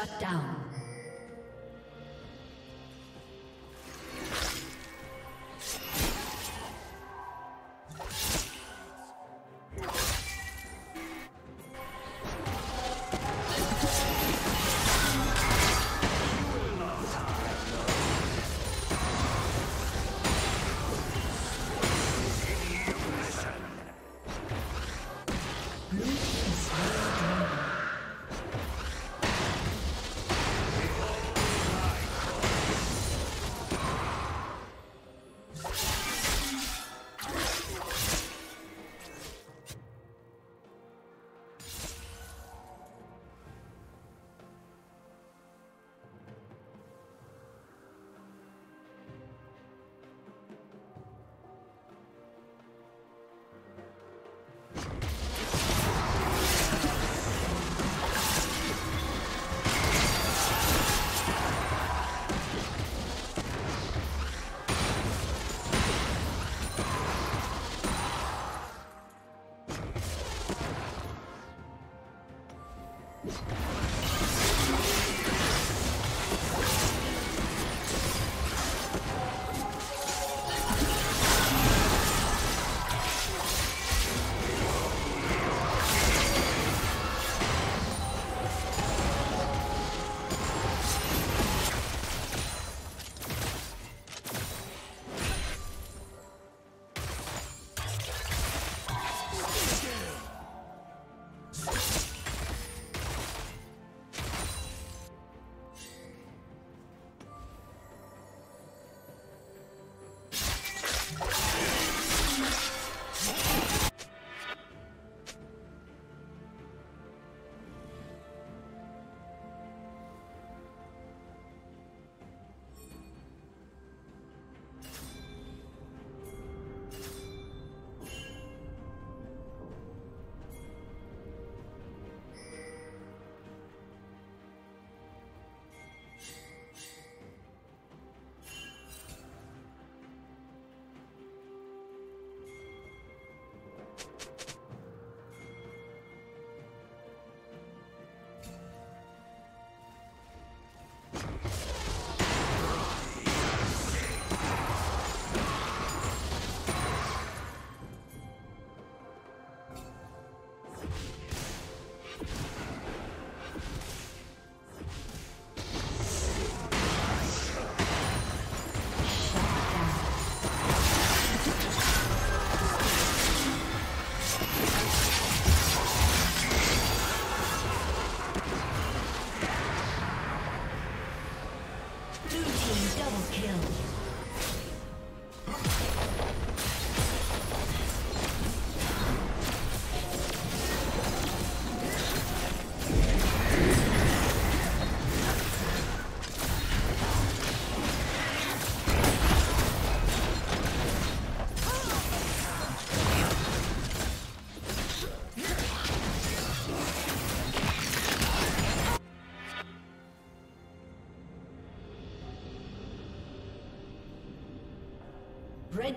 Shut down. Let's go.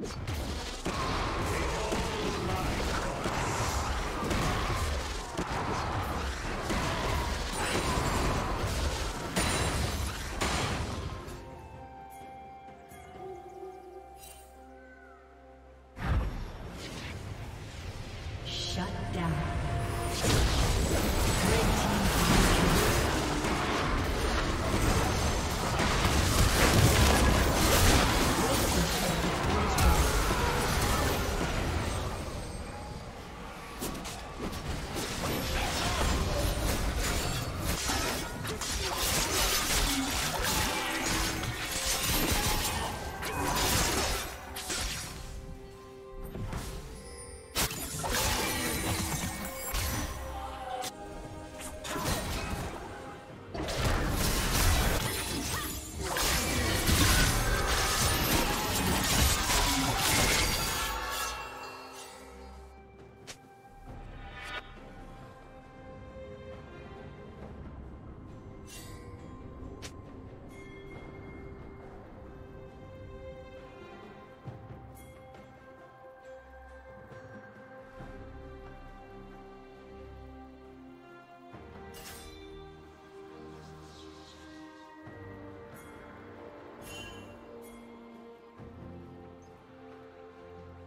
you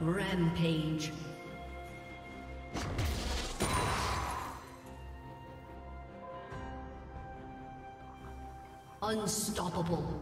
Rampage. Unstoppable.